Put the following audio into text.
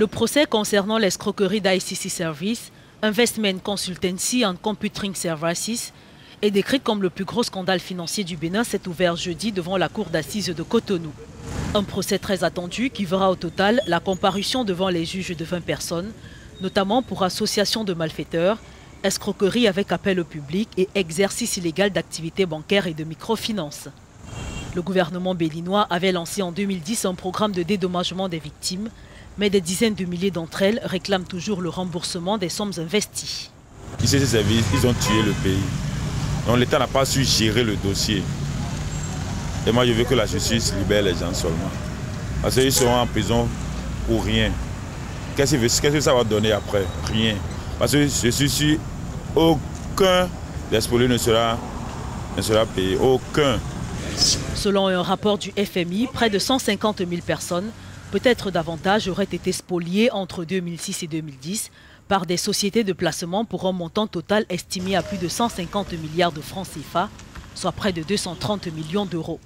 Le procès concernant l'escroquerie d'ICC Service, Investment Consultancy and Computing Services, est décrit comme le plus gros scandale financier du Bénin, s'est ouvert jeudi devant la cour d'assises de Cotonou. Un procès très attendu qui verra au total la comparution devant les juges de 20 personnes, notamment pour association de malfaiteurs, escroquerie avec appel au public et exercice illégal d'activités bancaires et de microfinance. Le gouvernement béninois avait lancé en 2010 un programme de dédommagement des victimes mais des dizaines de milliers d'entre elles réclament toujours le remboursement des sommes investies. Ici, ces services, ils ont tué le pays. Donc l'État n'a pas su gérer le dossier. Et moi, je veux que la justice libère les gens seulement. Parce qu'ils seront en prison pour rien. Qu'est-ce que ça va donner après? Rien. Parce que je suis sûr, aucun des ne sera, ne sera payé. Aucun. Selon un rapport du FMI, près de 150 000 personnes Peut-être davantage auraient été spoliés entre 2006 et 2010 par des sociétés de placement pour un montant total estimé à plus de 150 milliards de francs CFA, soit près de 230 millions d'euros.